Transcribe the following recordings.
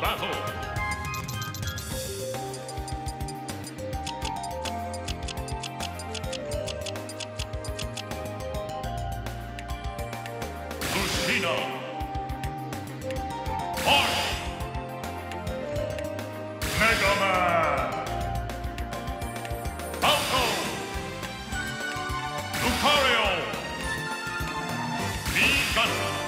battle. Lucina. March. Mega Man. Falco. Lucario. V. Gunner!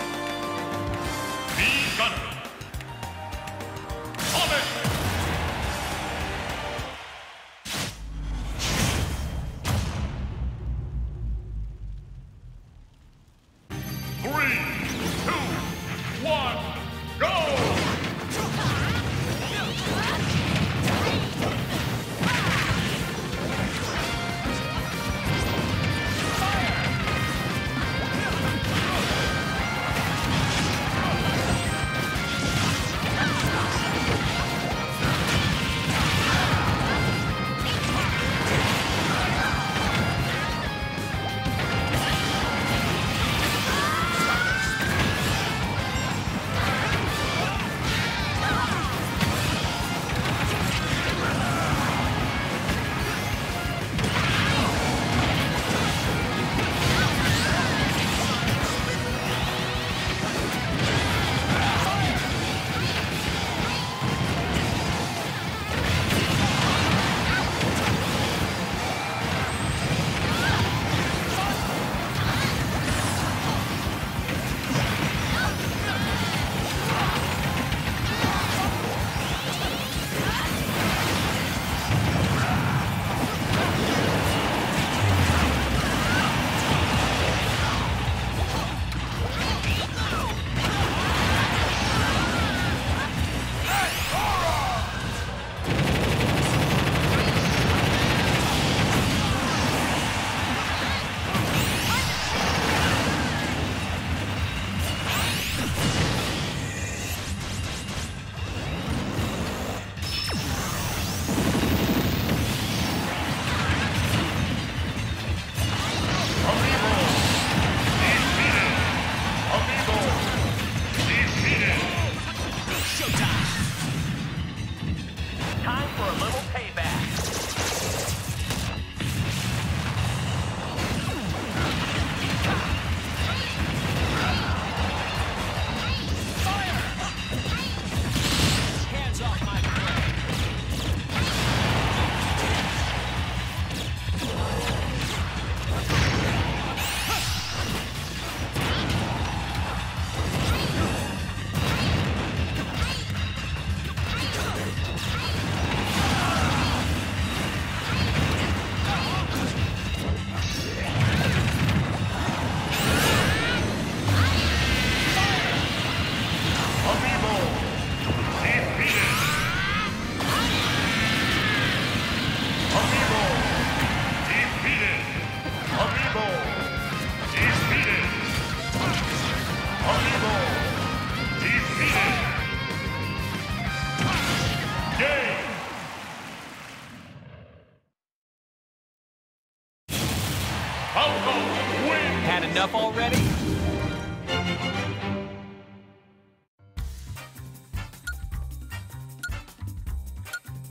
Enough already?